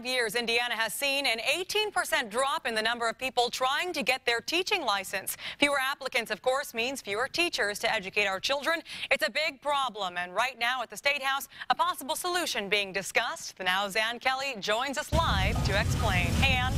five years, Indiana has seen an 18% drop in the number of people trying to get their teaching license. Fewer applicants, of course, means fewer teachers to educate our children. It's a big problem, and right now at the State House, a possible solution being discussed. The Now's Ann Kelly joins us live to explain. Ann.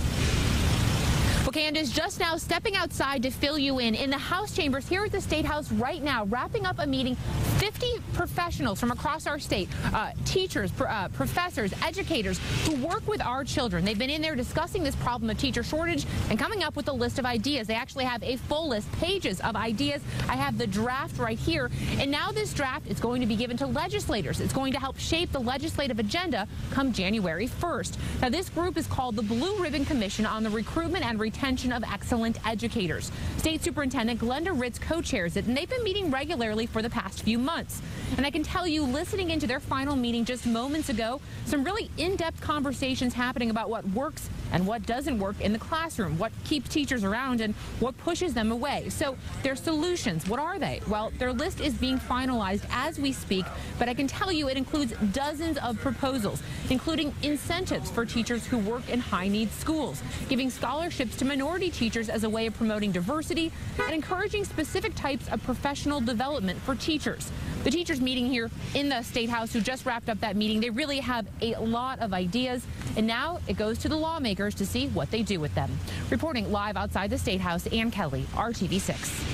Candace, just now stepping outside to fill you in in the House chambers here at the State House right now, wrapping up a meeting. 50 professionals from across our state, uh, teachers, uh, professors, educators who work with our children. They've been in there discussing this problem of teacher shortage and coming up with a list of ideas. They actually have a full list, pages of ideas. I have the draft right here. And now this draft is going to be given to legislators. It's going to help shape the legislative agenda come January 1st. Now, this group is called the Blue Ribbon Commission on the Recruitment and retention of excellent educators. State Superintendent Glenda Ritz co-chairs it, and they've been meeting regularly for the past few months. And I can tell you, listening into their final meeting just moments ago, some really in-depth conversations happening about what works and what doesn't work in the classroom, what keeps teachers around and what pushes them away. So their solutions, what are they? Well, their list is being finalized as we speak, but I can tell you it includes dozens of proposals, including incentives for teachers who work in high-need schools, giving scholarships to minority teachers as a way of promoting diversity, and encouraging specific types of professional development for teachers. The teachers meeting here in the State House who just wrapped up that meeting, they really have a lot of ideas, and now it goes to the lawmakers to see what they do with them. Reporting live outside the State House, Ann Kelly, RTV6.